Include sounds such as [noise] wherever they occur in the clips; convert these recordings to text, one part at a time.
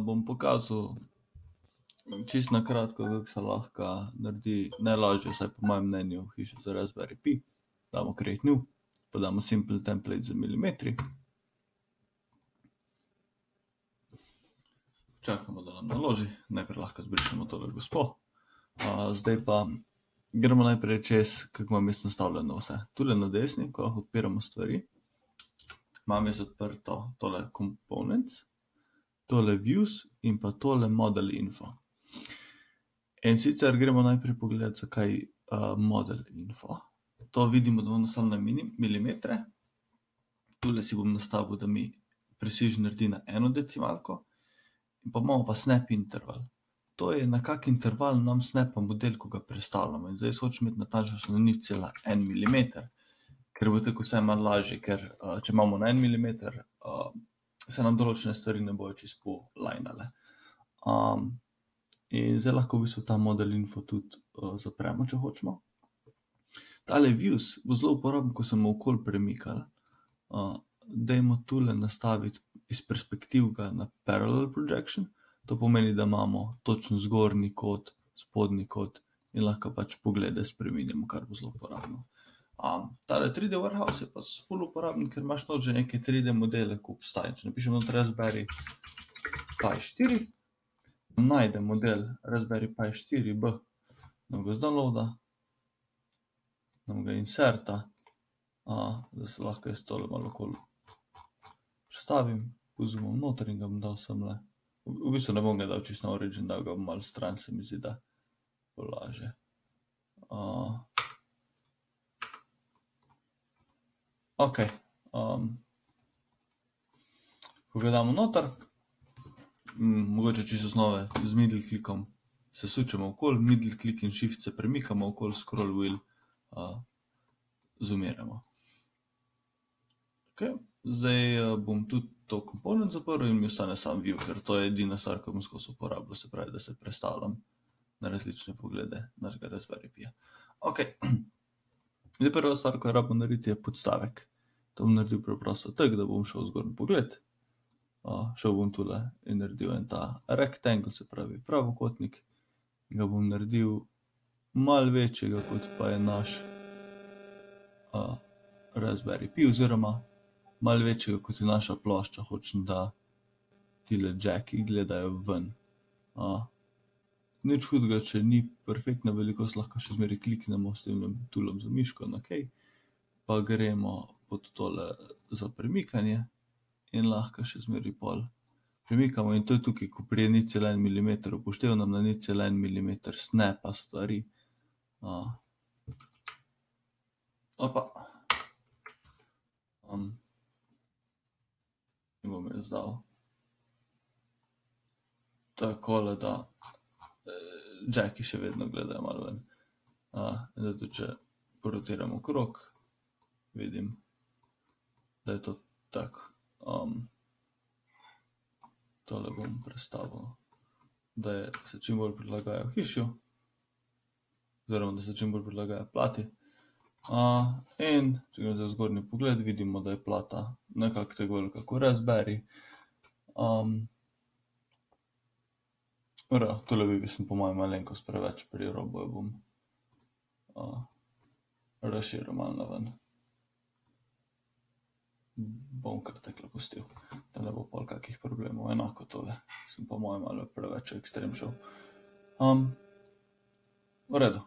bom pokazal čisto na kratko, kako se lahko naredi najlažje, vsaj po mojem mnenju, hiša za Raspberry Pi. Damo create new, pa damo simple template za milimetri. Čakamo, da nam naloži, najprej lahko zbrišemo tole gospo. Zdaj pa gremo najprej čez, kako imam jaz nastavljeno vse. Tule na desni, ko lahko odpiramo stvari, imam jaz odprto tole components, tole views in pa tole model info. In sicer gremo najprej pogledati, zakaj uh, model info. To vidimo, da imamo samo na milimetre. Tule si bom nastavil, da mi precision naredi na eno decimalko. In pa imamo pa snap interval. To je na kak interval nam snapa model, ko ga predstavljamo. In zdaj hočem imeti natančno na nič cela en milimeter, ker bo tako vse malo lažje, ker uh, če imamo na en milimeter, uh, se nam določene stvari ne bojo čisto lajnale. Um, in zdaj lahko v bistvu ta model info tudi uh, zapremo, če hočemo. Tale views bo zelo uporaben, ko se bomo okol premikali. Uh, dajmo tule nastaviti iz perspektivga na parallel projection. To pomeni, da imamo točno zgornji kot, spodnji kot in lahko pač poglede spremenimo, kar bo zelo uporabno. Um, tale 3D warehouse je pa zelo uporaben, ker imaš že neke 3D modele, ko obstajajo. Če napišemo na Raspberry Pi 4, najde model Raspberry Pi 4b, nam ga zdownloada, nam ga inserta, uh, da se lahko jaz tole malo okoli prestavim, pozumom noter in ga bom dal sem le. V bistvu ne bom ga dal čisto na origin, da ga bom malo stran, se mi zdi, da bo laže. Uh, ok. Um, ko ga damo noter, mm, mogoče čisto znove z middle clickom se sučemo okoli, middle click in shift se premikamo okoli, scroll wheel uh, zoomiramo. Okay. Zdaj uh, bom tudi to komponent zaprl in mi ostane sam view, ker to je edina stvar, ki bom skozi uporabljal, se pravi, da se predstavljam na različne poglede našega Raspberry Pi. Ok. [clears throat] Zdaj prva stvar, ko rabimo narediti, je podstavek. To bom naredil preprosto tako, da bom šel zgornji pogled. Uh, šel bom tule in naredil en ta rectangle, se pravi pravokotnik. Ga bom naredil malo večjega, kot pa je naš uh, Raspberry Pi, oziroma malo večjega, kot je naša plošča, hočem, da ti le jacki gledajo ven. Uh, nič hudega, če ni perfektna velikost, lahko še zmeraj kliknemo s tem tulom za miško na kaj, pa gremo pod tole za premikanje in lahko še zmeraj pol. Premikamo in to je tukaj, ko prije ni cel en milimeter, upoštev nam na ni cel en milimeter snepa stvari. Uh. Opa. Um, in bom jaz dal tako, da jacki še vedno gledajo malo ven. Zato, če porotiramo krok, vidim, da je to tako. Um, tole bom predstavil, da je, se čim bolj prilagajajo hišju, oziroma da se čim bolj prilagajajo plati. Uh, in če gremo v zgornji pogled, vidimo, da je plata nekako tako velika kot Raspberry. Ura, tole bi bil po mojem malenkost preveč pri robu, bom uh, razširil malo na ven. Bom kar teklo pustil, da ne bo pol kakih problemov. Enako tole, sem po mojem malo preveč ekstrem šel. Um, v redu.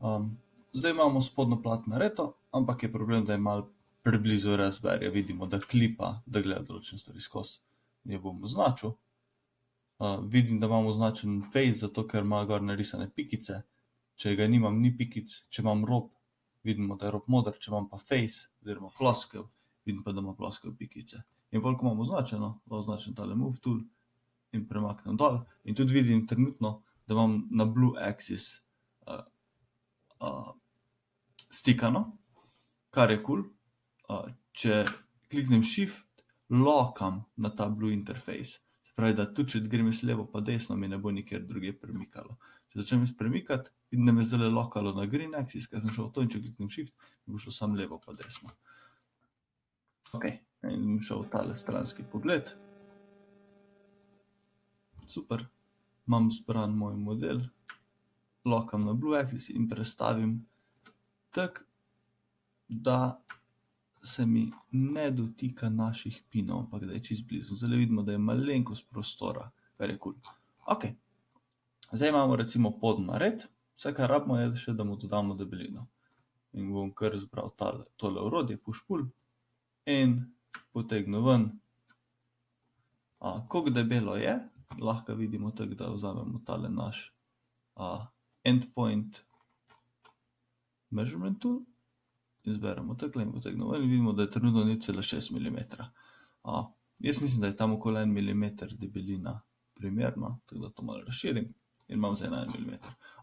Um, zdaj imamo spodnjo plat nareto, ampak je problem, da je mal preblizu Raspberry. Vidimo, da klipa, da gleda določene stvari skozi. Je bom označil. Uh, vidim, da imamo označen face, zato ker ima gor narisane pikice. Če ga nimam, ni pikic, če imam rob, vidimo, da je rob modr, če imam pa face, oziroma ploskev, vidim pa, da ima ploskev pikice. In polk imamo označeno, da označen tale move tool in premaknem dol. In tudi vidim trenutno, da imam na blue axis uh, uh, stikano, kar je kul. Cool. Če kliknem Shift, lokam na ta blue interface. Pravi, da tudi če grem iz levo pa desno, mi ne bo nikjer druge premikalo. Če začnem jaz premikati, vidim, da me zdaj lokalo na green axis, ker sem šel to in če kliknem Shift, mi bo šel sam levo pa desno. Ok, in bom šel v tale stranski pogled. super, imam zbran moj model, lokam na Blue Axis in prestavim tako, da se mi ne dotika naših pinov, ampak da je čist blizu. Zdaj vidimo, da je malenkost prostora, kar je kul. Cool. Ok, zdaj imamo recimo pod nared, vse kar rabimo je še, da mu dodamo debelino. In bom kar zbral tale, tole urodje, push-pull in potegnil ven. Koliko debelo je, lahko vidimo tako, da vzamemo tale naš a, endpoint measurement tool in zberemo takole in potegnemo in vidimo, da je trenutno 0,6 mm. A, jaz mislim, da je tam okoli 1 mm debelina primerna, tako da to malo razširim in imam zdaj 1 mm.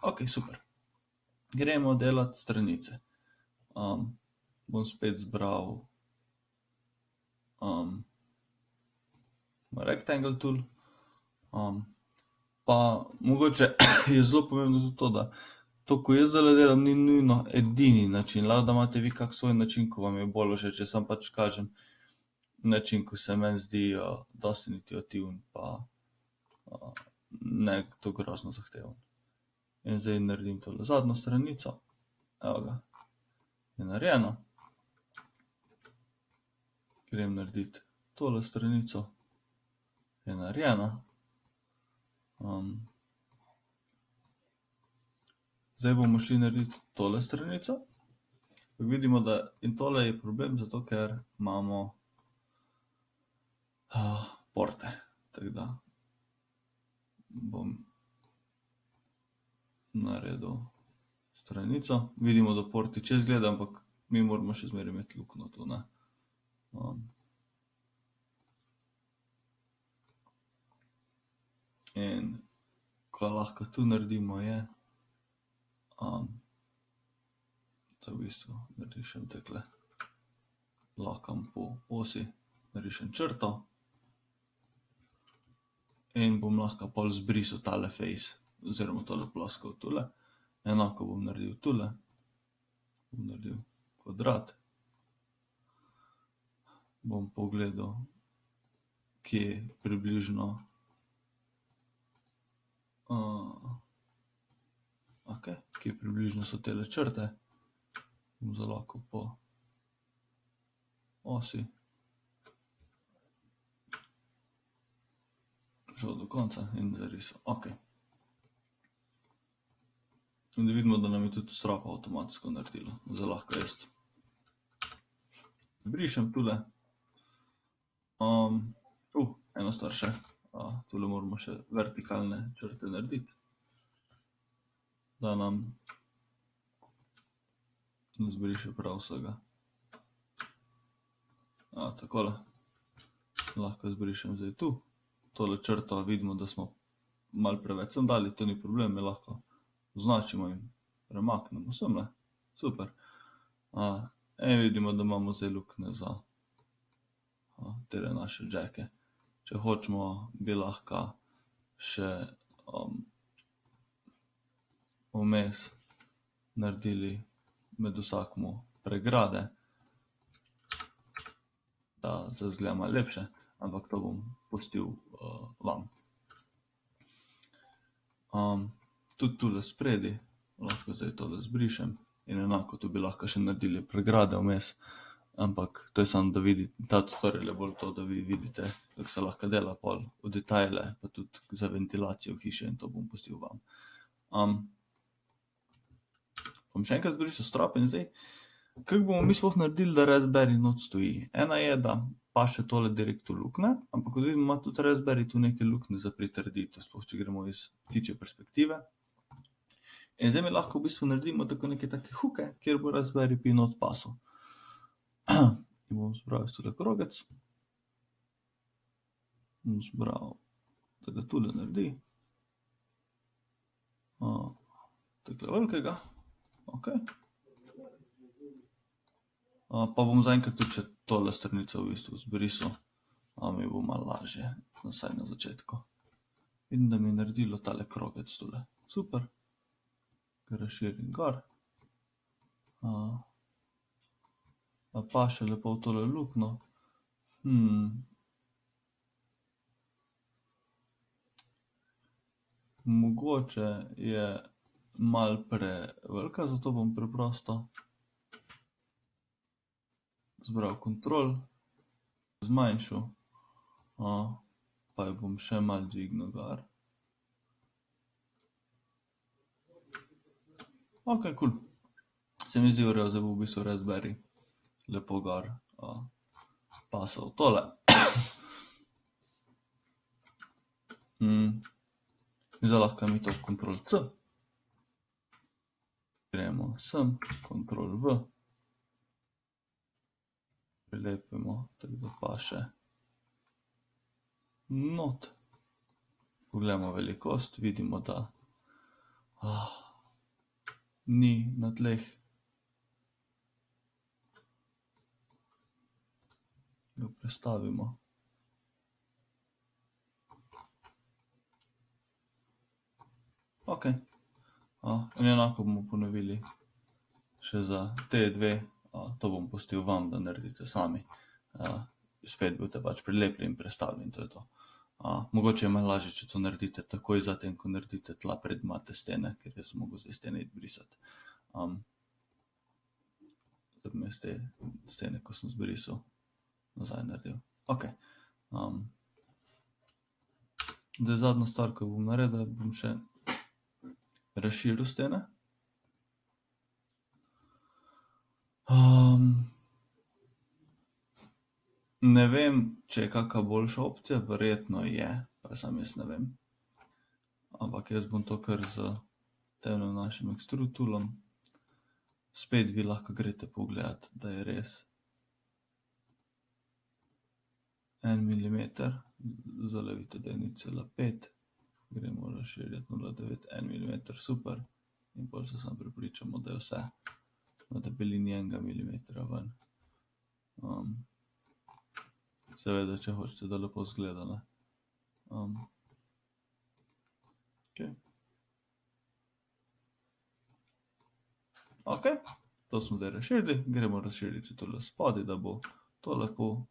Ok, super. Gremo delati stranice. Um, bom spet zbral um, rectangle tool. Um, pa mogoče [coughs] je zelo pomembno tudi to, da to, ko jaz zdaj delam, ni nujno edini način. Lahko da imate vi kak svoj način, ko vam je bolj všeč. Če sem pač kažem način, ko se meni zdi uh, dosti intuitiven, pa uh, ne to grozno zahteven. In zdaj naredim tole zadnjo stranico. Evo ga. Je narejeno. Grem narediti tole stranico. Je narejena. Um, zdaj bomo šli narediti tole stranico. Vidimo, da in tole je problem, zato ker imamo uh, porte. Tako da bom naredil stranico. Vidimo, da porti čez gleda, ampak mi moramo še zmeraj imeti lukno tu. Ne? Um, In ko lahko tu naredimo, je, um, da v bistvu narišem tekle, lakam po osi, narišem črto in bom lahko pol zbrisal tale face, oziroma tole plosko tule. Enako bom naredil tule, bom naredil kvadrat, bom pogledal, kje približno Uh, ok, kje približno so te črte, bom zalako po osi. Šel do konca in zarisal. Ok. In da vidimo, da nam je tudi strop avtomatsko naredilo. Zdaj lahko jaz brišem tule. Um, uh, eno stvar še tule moramo še vertikalne črte narediti, da nam zbriše prav vsega. A, takole. Lahko zbrišem zdaj tu. Tole črto vidimo, da smo malo preveč sem dali, to ni problem, mi lahko označimo in premaknemo semle. Super. A, in vidimo, da imamo zdaj lukne za a, tere naše jacke če hočemo, bi lahko še um, vmes naredili med vsakmu pregrade, da se zgleda malo lepše, ampak to bom pustil uh, vam. Um, tudi tule spredi, lahko zdaj tole zbrišem in enako tu bi lahko še naredili pregrade vmes. Ampak to je samo, da vidite, tutorial je bolj to, da vi vidite, kako se lahko dela pol v detajle, pa tudi za ventilacijo hiše in to bom pustil vam. Bom še enkrat zbrisal strop in zdaj, kako bomo mi sploh naredili, da Raspberry not stoji? Ena je, da pa še tole direkt v lukne, ampak kot vidimo, ima tudi Raspberry tu neke lukne za pritrditev, sploh če gremo iz tiče perspektive. In zdaj mi lahko v bistvu naredimo tako neke take huke, kjer bo Raspberry Pi not pasal. [clears throat] in bom zbral tole krogec. Bom zbral, da ga tule naredi. Takle velikega. Ok. Pa bom zaenkrat tudi še tole stranico v bistvu zbrisal. A mi bo malo lažje, vsaj na začetku. Vidim, da mi je naredilo tale krogec tule. Super. Ga razširim gor. pa še lepo v tole luknjo. Hmm. Mogoče je malo prevelika, zato bom preprosto zbral kontrol, zmanjšal, pa jo bom še malo dvignil gor. Okej, kul. Se mi zdi zdaj bo v bistvu Raspberry lepo gor pasal tole. [clears throat] zdaj lahko mi to kontrol C. Gremo sem, kontrol V. Prilepimo, tako da paše not. Poglejmo velikost, vidimo, da ni na tleh. Ga prestavimo. Okej. In enako bomo ponovili še za te dve. to bom pustil vam, da naredite sami. spet boste pač prilepili in prestavili in to je to. mogoče je malo lažje, če to naredite takoj za tem, ko naredite tla, preden imate stene, ker jaz mogel zdaj stene iti brisat. da bom jaz te stene, ko sem zbrisal, nazaj naredil. Okej. zdaj zadnja stvar, jo bom naredil, bom še razširil stene. ne vem, če je kaka boljša opcija, verjetno je, pa samo jaz ne vem. Ampak jaz bom to kar s temle našim extrude toolom. Spet vi lahko greste pogledat, da je res en milimeter. Zdajle vidite, da je nič cela pet. Gremo devet, en milimeter, super. In pol se samo prepričamo, da je vse na debelini enega milimetra ven. seveda, če hočete, da lepo izgleda, ne. Okej. Okej, to smo zdaj razširili, gremo razširiti tule spodaj, da bo to lepo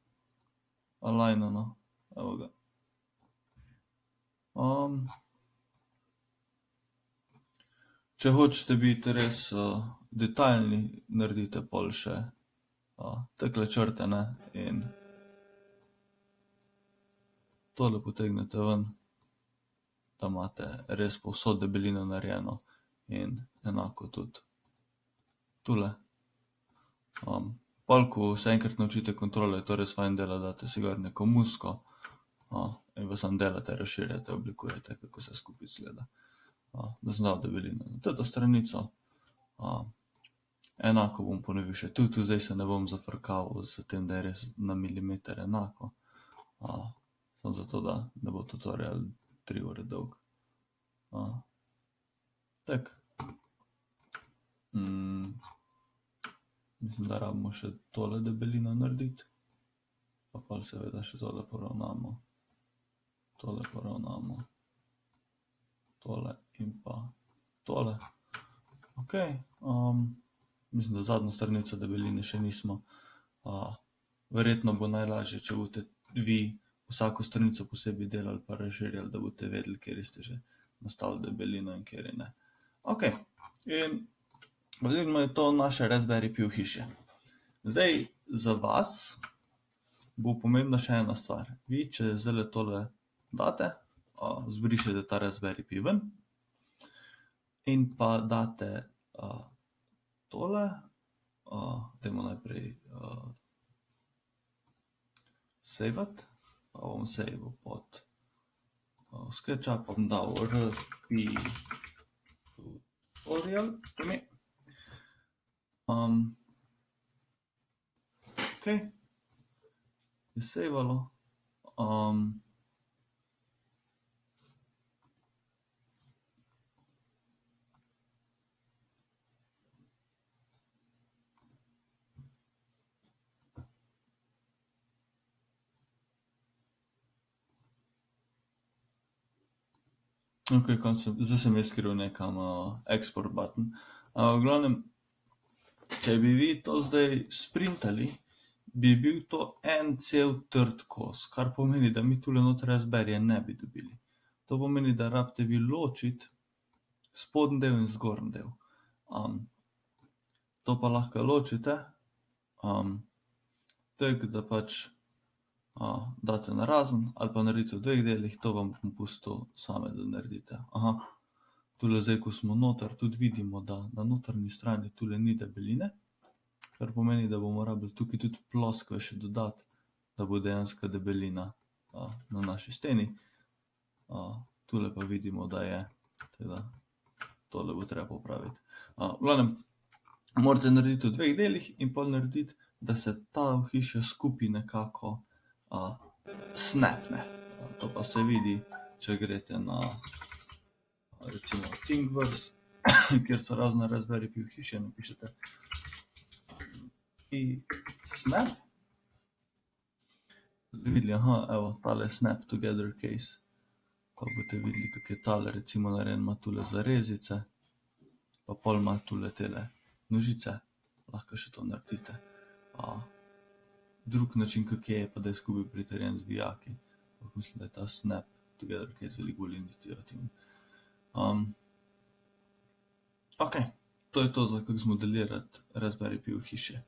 alajnano. Evo ga. Če hočete biti res detajlni, naredite pol še takole črte, ne, in tole potegnete ven, da imate res povsod debelino narejeno. In enako tudi tule. pol, ko se enkrat naučite kontrole, je to res fajn delati, daste si gor neko muziko, in pa samo delate, razširjate, oblikujete, kako vse skupaj izgleda. da sem dal debelino na toto stranico. enako bom ponovil še tu, tudi zdaj se ne bom zafrkaval s tem, da je res na milimeter enako. samo zato, da ne bo tutorial tri ure dolg. tako. mislim, da rabimo še tole debelino narediti. Pa pol seveda še tole poravnamo. Tole poravnamo. Tole in pa tole. Okej, mislim, da zadnjo stranico debeline še nismo. verjetno bo najlažje, če boste vi vsako stranico posebej delali pa razširjali, da boste vedeli, kateri ste že nastavili debelino in kateri ne. Okej, in verjetno je to naše Raspberry Pi ohišje. Zdaj za vas bo pomembna še ena stvar. Vi, če zdajle tole daste, zbrišete ta Raspberry Pi ven in pa daste tole, dajmo najprej sejvat, pa bom sejval pod SketchUp, bom dal RP tutorial ime. okej, je sejvalo. Okej, končno, zdaj sem jaz skril nekam export button. v glavnem, če bi vi to zdaj sprintali, bi bil to en cel trd kos, kar pomeni, da mi tule noter Raspberryja ne bi dobili. To pomeni, da rabite vi ločiti spodnji del in zgornji del. Um, to pa lahko ločite, um, tako da pač uh, date na razen ali pa naredite v dveh delih, to vam bom pustil same, da naredite. Aha, tule zdaj, ko smo noter, tudi vidimo, da na notrni strani tule ni debeline, kar pomeni, da bomo rabili tukaj tudi ploskve še dodati, da bo dejansko debelina uh, na naši steni. Uh, tule pa vidimo, da je, teda tole bo treba popraviti. Uh, v glavnem, morate narediti v dveh delih in pol narediti, da se ta hiša skupaj nekako snapne. To pa se vidi, če greste na recimo Thingiverse, [coughs] kjer so razne Raspberry Pi hiše, napišete i snap. Videli, aha, evo, tale snap together case. Pa boste videli, je tale recimo narejen, ima tule zarezice, pa pol ima tule tele nožice, lahko še to naredite. Drug način, kako je, pa da je skupaj pritrjen z vijaki. Mislim, da je ta snap together case veliko bolj intuitiven. Um, ok, to je to, za kako zmodelirati Raspberry Pi v hiše.